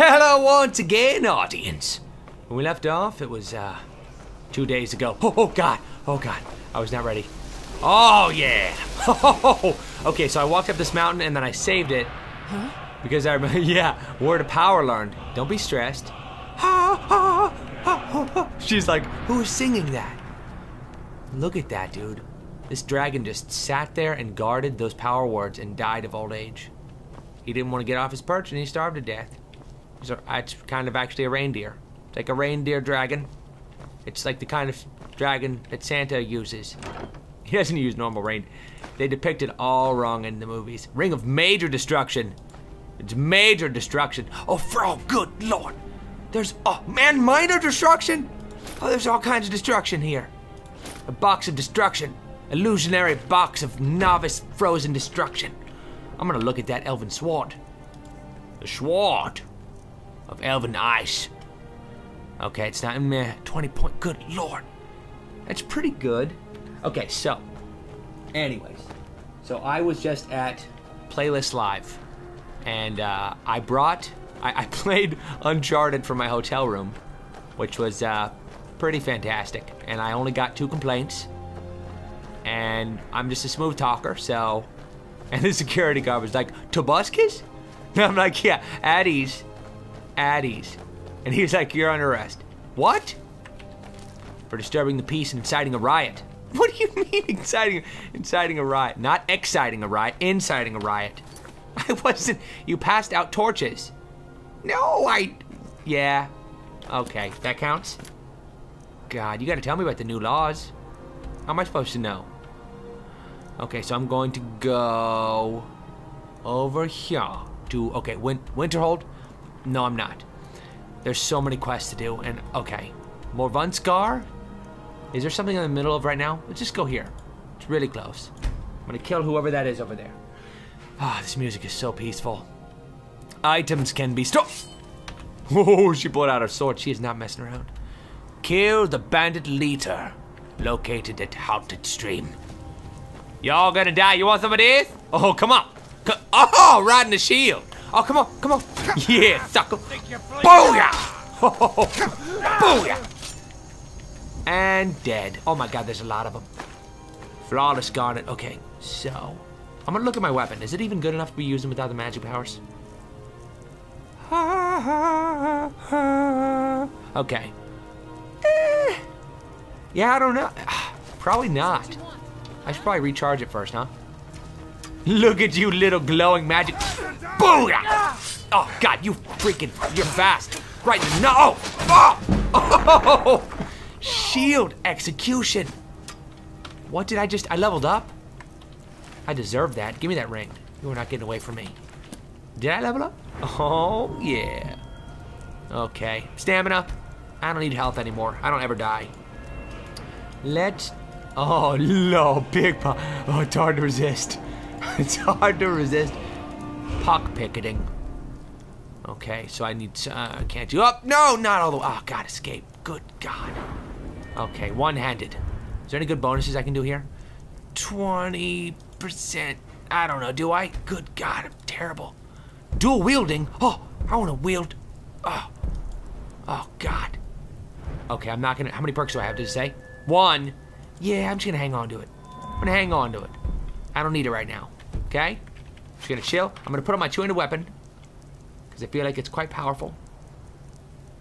Hello once again, audience. When we left off, it was, uh, two days ago. Oh, oh God. Oh, God. I was not ready. Oh, yeah. okay, so I walked up this mountain and then I saved it. Huh? Because I remember, yeah, word of power learned. Don't be stressed. She's like, who is singing that? Look at that, dude. This dragon just sat there and guarded those power words and died of old age. He didn't want to get off his perch and he starved to death. It's kind of actually a reindeer. It's like a reindeer dragon. It's like the kind of dragon that Santa uses. He doesn't use normal rain. They depict it all wrong in the movies. Ring of major destruction. It's major destruction. Oh, for all good lord. There's, oh man, minor destruction? Oh, there's all kinds of destruction here. A box of destruction. Illusionary box of novice frozen destruction. I'm gonna look at that elven sword. The sword of elven ice. Okay, it's not meh. 20 point. Good lord. That's pretty good. Okay, so, anyways. So I was just at Playlist Live, and uh, I brought, I, I, played Uncharted from my hotel room, which was uh, pretty fantastic. And I only got two complaints, and I'm just a smooth talker, so. And the security guard was like, Tobuscus? And I'm like, yeah, Addies. Addies. And he's like, you're under arrest. What? For disturbing the peace and inciting a riot. What do you mean inciting, inciting a riot? Not exciting a riot, inciting a riot. I wasn't, you passed out torches. No, I, yeah. Okay, that counts? God, you gotta tell me about the new laws. How am I supposed to know? Okay, so I'm going to go over here to, okay, Win Winterhold? No, I'm not. There's so many quests to do, and, okay. Morvunskar? Is there something in the middle of right now? Let's just go here. It's really close. I'm gonna kill whoever that is over there. Ah, this music is so peaceful. Items can be stolen. Oh, she pulled out her sword. She is not messing around. Kill the bandit leader, located at Halted Stream. Y'all gonna die. You want some of this? Oh, come on. Oh, riding the shield. Oh, come on, come on. Yeah, sucker. Booyah! Booyah! And dead. Oh my god, there's a lot of them. Flawless Garnet. Okay, so... I'm gonna look at my weapon. Is it even good enough to be using without the magic powers? Okay. Eh. Yeah, I don't know. Probably not. I should probably recharge it first, huh? Look at you, little glowing magic. Booyah! Oh, God, you freaking, you're fast. Right in the no. Oh! oh! Shield execution. What did I just, I leveled up? I deserve that. Give me that ring. You are not getting away from me. Did I level up? Oh, yeah. Okay. Stamina. I don't need health anymore. I don't ever die. Let's Oh, no, big pop. Oh, it's hard to resist. it's hard to resist. Pickpocketing. Okay, so I need to, uh, can't do, oh, no, not all the way. Oh, God, escape. Good God. Okay, one-handed. Is there any good bonuses I can do here? 20%. I don't know, do I? Good God, I'm terrible. Dual wielding? Oh, I want to wield. Oh, oh, God. Okay, I'm not gonna, how many perks do I have to say? One. Yeah, I'm just gonna hang on to it. I'm gonna hang on to it. I don't need it right now. Okay? Just gonna chill. I'm gonna put on my two-handed weapon. Because I feel like it's quite powerful.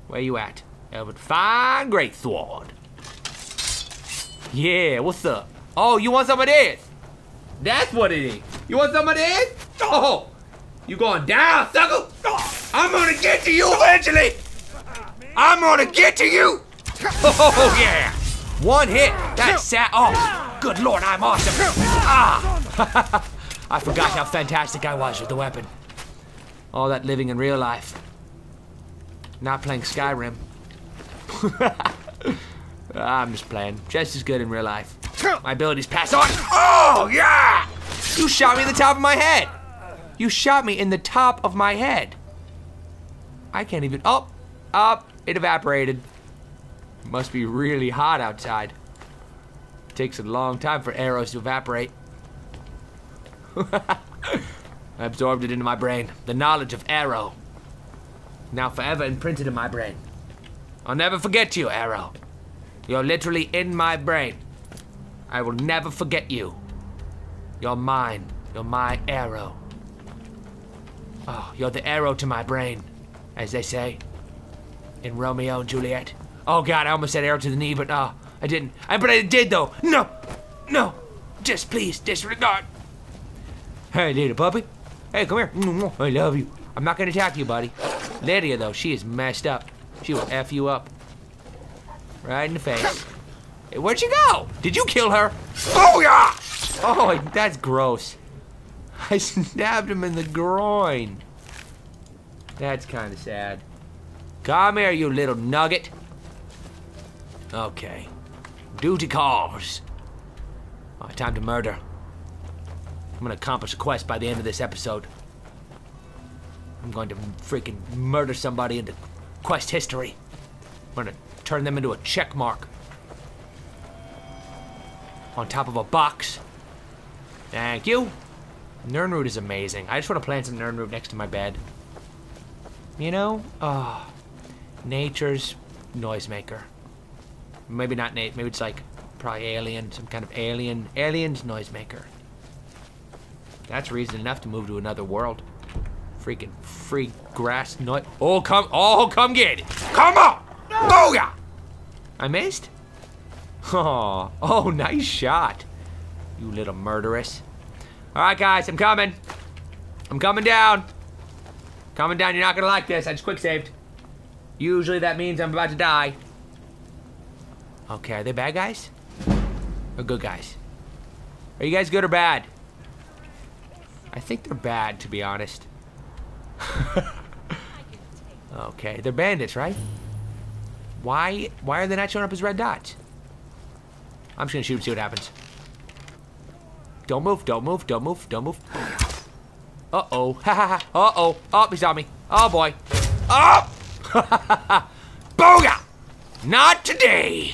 Where you at? Elven fine great sword. Yeah, what's up? Oh, you want some of this? That's what it is. You want some of this? Oh, you going down, sucker? I'm gonna get to you eventually. I'm gonna get to you. Oh, yeah. One hit. That's sad. Oh, good lord, I'm awesome. Ah. I forgot how fantastic I was with the weapon. All that living in real life. Not playing Skyrim. I'm just playing. Just as good in real life. My abilities pass on. Oh, yeah! You shot me in the top of my head. You shot me in the top of my head. I can't even. Oh, up. Oh, it evaporated. Must be really hot outside. Takes a long time for arrows to evaporate. I absorbed it into my brain. The knowledge of arrow. Now forever imprinted in my brain. I'll never forget you, Arrow. You're literally in my brain. I will never forget you. You're mine. You're my arrow. Oh, you're the arrow to my brain, as they say in Romeo and Juliet. Oh God, I almost said arrow to the knee, but uh, I didn't. I, but I did though. No, no, just please disregard. Hey, little puppy. Hey, come here. I love you. I'm not gonna attack you, buddy. Lydia, though, she is messed up. She will f you up. Right in the face. Hey, where'd you go? Did you kill her? Oh yeah! Oh, that's gross. I stabbed him in the groin. That's kind of sad. Come here, you little nugget. Okay. Duty calls. Time to murder. I'm gonna accomplish a quest by the end of this episode. I'm going to freaking murder somebody into quest history. I'm gonna turn them into a check mark. On top of a box. Thank you. Nirnroot is amazing. I just want to plant some Nirnroot next to my bed. You know? Oh, nature's noisemaker. Maybe not Nate. Maybe it's like probably alien, some kind of alien, alien's noisemaker. That's reason enough to move to another world. Freaking free grass nut. Oh, come, oh, come get it. Come on. Booyah. I missed? Oh, oh, nice shot. You little murderess. All right, guys, I'm coming. I'm coming down. Coming down. You're not gonna like this. I just quick saved. Usually that means I'm about to die. Okay, are they bad guys? Or good guys? Are you guys good or bad? I think they're bad, to be honest. okay, they're bandits, right? Why why are they not showing up as red dots? I'm just gonna shoot and see what happens. Don't move, don't move, don't move, don't move. Uh-oh. Ha ha ha. Uh-oh. Oh, he saw me. Oh boy. Oh! Booyah! Not today!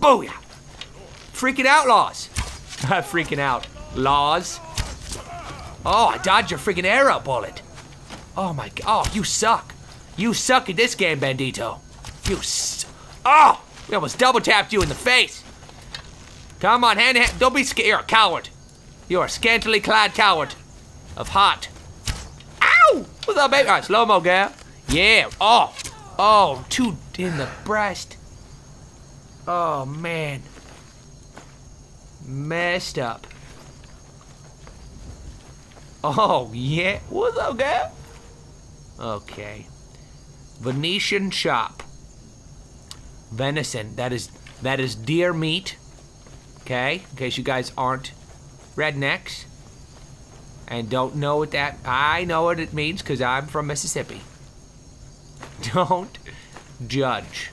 Booyah! Freaking outlaws! freaking out. Laws. Oh, I dodged your freaking arrow bullet. Oh my god. Oh, you suck. You suck at this game, Bandito. You s— Oh! We almost double tapped you in the face. Come on, hand hand. Don't be scared. You're a coward. You're a scantily clad coward. Of hot. Ow! What's up, baby? All right, slow mo, gal. Yeah. Oh. Oh, two in the breast. Oh, man. Messed up. Oh, yeah. What's up, gal? Okay. Venetian chop. Venison. That is that is deer meat. Okay, in case you guys aren't rednecks and don't know what that I know what it means because I'm from Mississippi. Don't judge.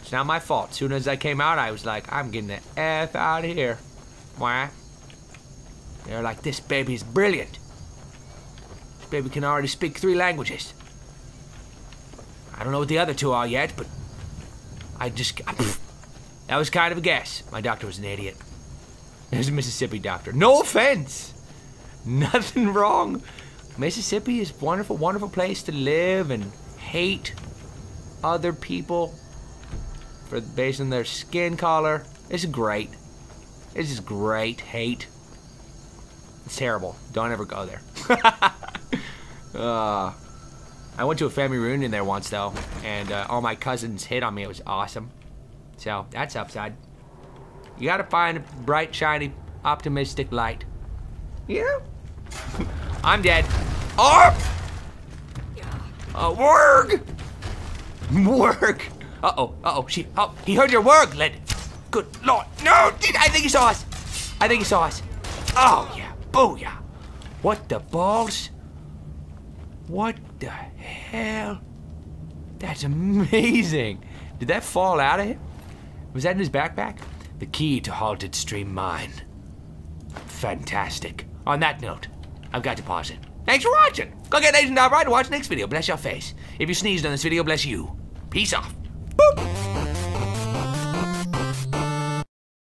It's not my fault. As soon as I came out, I was like, I'm getting the F out of here. Why? They're like, this baby's brilliant. Baby can already speak three languages. I don't know what the other two are yet, but I just. that was kind of a guess. My doctor was an idiot. There's a Mississippi doctor. No offense. Nothing wrong. Mississippi is wonderful, wonderful place to live and hate other people for based on their skin color. It's great. It's just great. Hate. It's terrible. Don't ever go there. uh, I went to a family reunion there once though, and uh, all my cousins hit on me. It was awesome. So that's upside. You gotta find a bright, shiny, optimistic light. Yeah. I'm dead. Oh! Uh, work! Work! Uh-oh, uh-oh, she, oh, he heard your work, Led. Good lord, no, I think he saw us. I think he saw us. Oh, yeah, booyah. What the balls? What the hell? That's amazing. Did that fall out of him? Was that in his backpack? The key to Halted Stream Mine. Fantastic. On that note, I've got to pause it. Thanks for watching. Go get Agent Albright to watch the next video. Bless your face. If you sneezed on this video, bless you. Peace off. Boop.